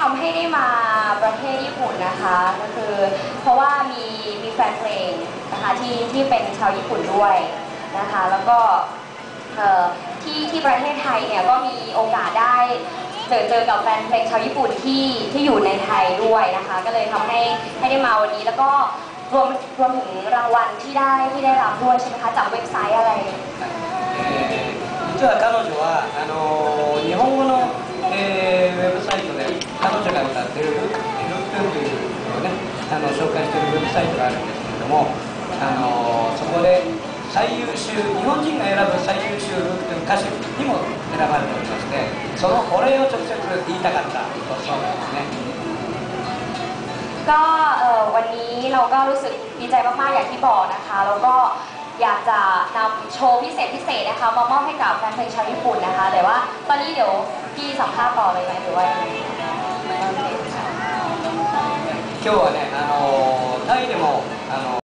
ทำให้ได้มาประเทศญี่ปุ่นนะคะ ก็คือเพราะว่ามีมีแฟนเพลงนะคะที่ที่เป็นชาวญี่ปุ่นด้วยนะคะ แล้วก็เอ่อที่ที่ประเทศไทยเนี่ยก็มีโอกาสได้เจอเจอกับแฟนเพลงชาวญี่ปุ่นที่ที่อยู่ในไทยด้วยนะคะ ก็เลยทำให้ให้ได้มาวันนี้แล้วก็รวมรวมถึงรางวัลที่ได้ที่ได้รับด้วยใช่ไหมคะจากเว็บไซต์อะไร えー実は彼女はあの あの紹介しているウェブサイトがあるんですけれども、あのーそこで最優秀日本人が選ぶ最優秀ルックという歌手にも選ばれておりましてそのお礼を直接言いたかったそうなんですね ก็เอ่อวันนี้เราก็รู้สึกดีใจมากๆอย่างที่บอกนะคะ แล้วก็อยากจะนำโชว์พิเศษพิเศษนะคะมามอบให้กับแฟนเพลงชาวญี่ปุ่นนะคะแต่ว่าตอนนี้เดี๋ยวพี่สัมภาษณ์ต่อเลยไหมหรือว่า 今日はね、あのー、タイでも、あのー